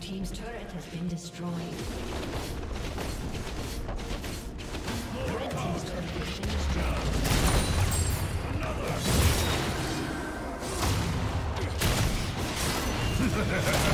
Team's turret has been destroyed. Another!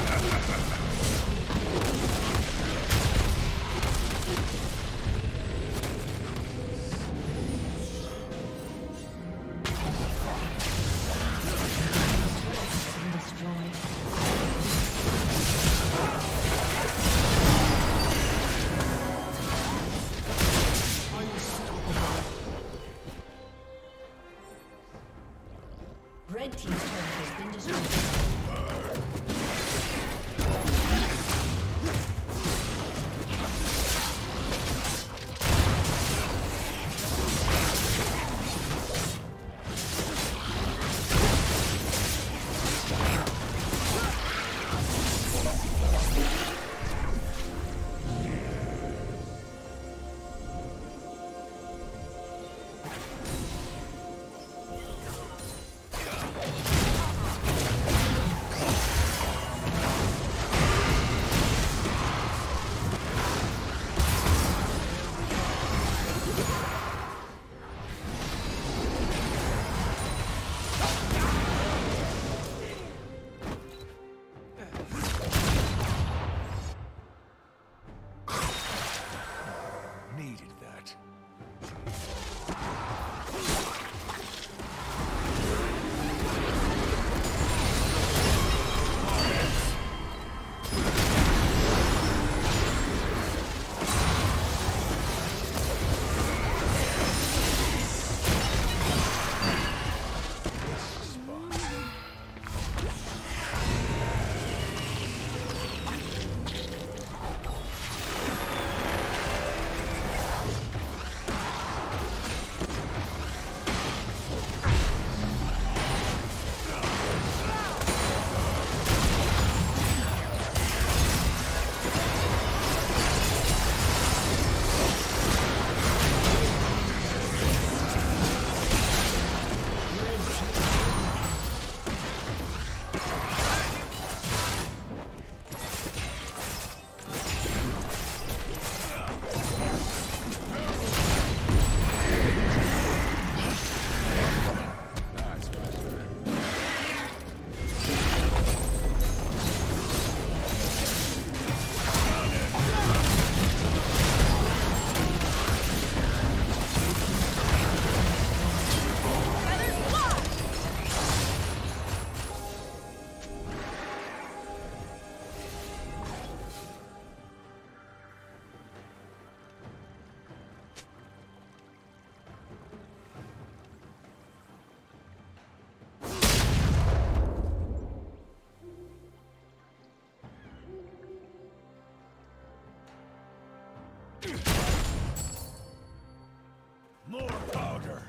More powder!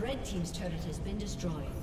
Red Team's turret has been destroyed.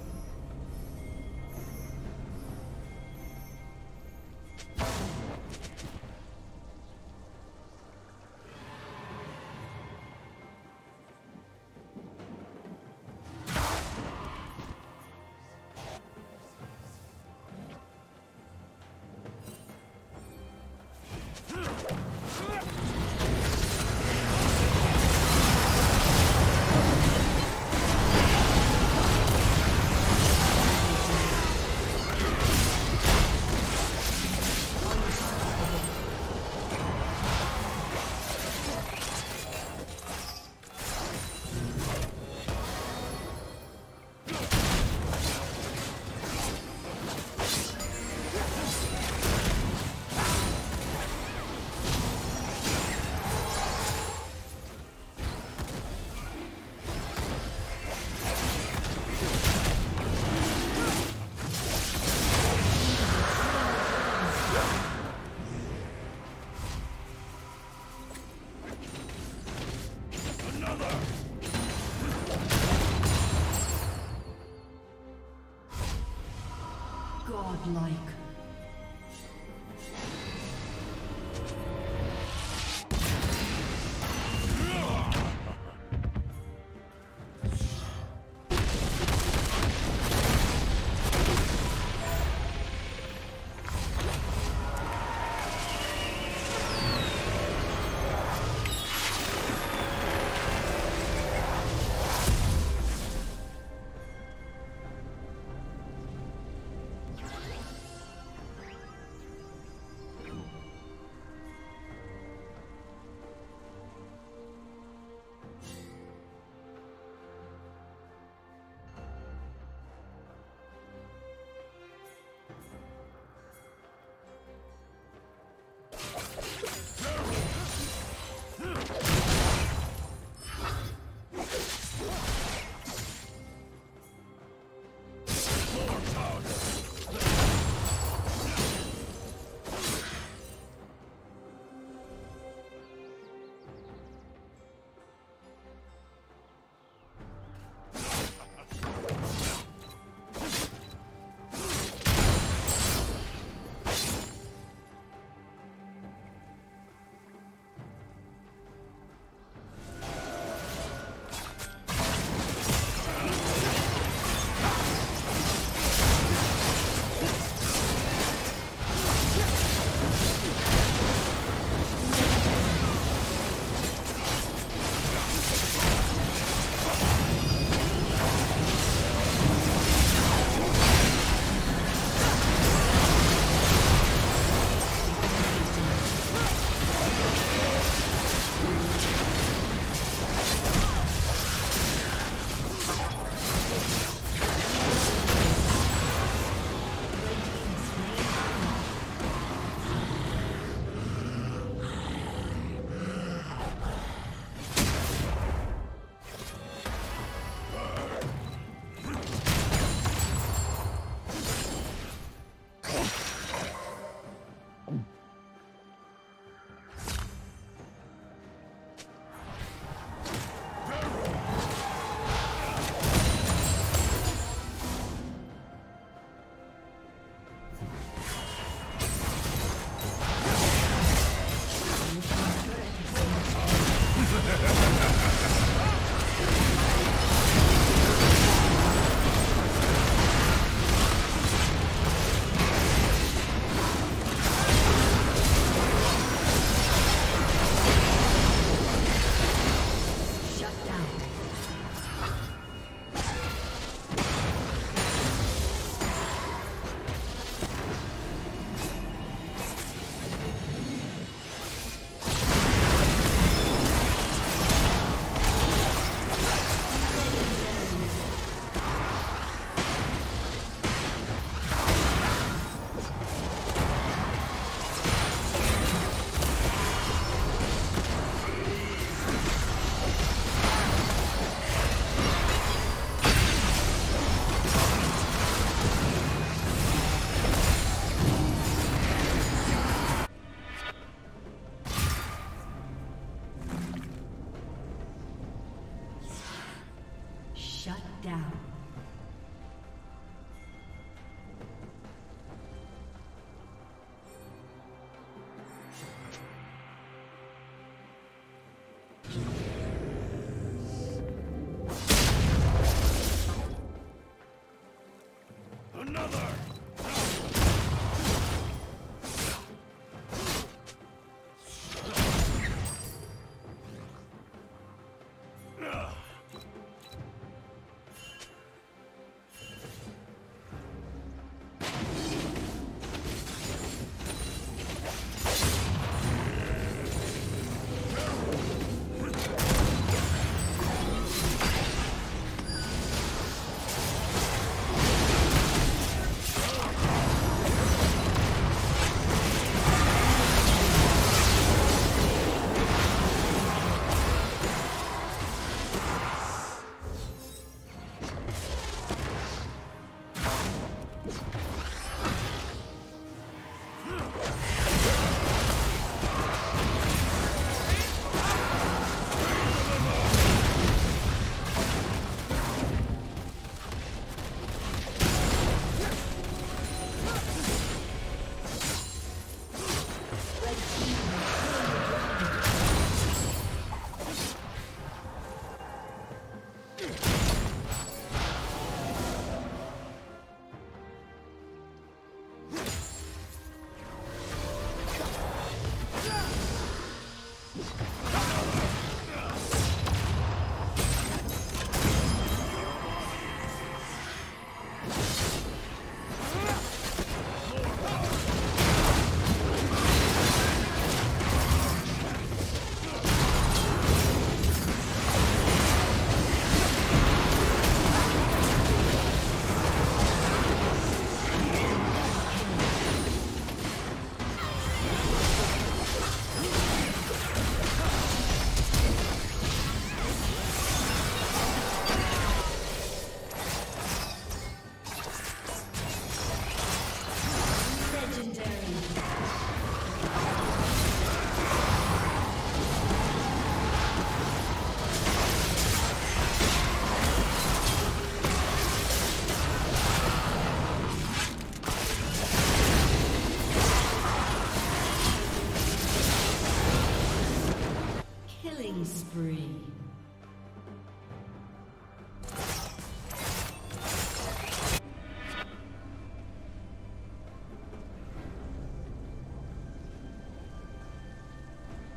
Godlike.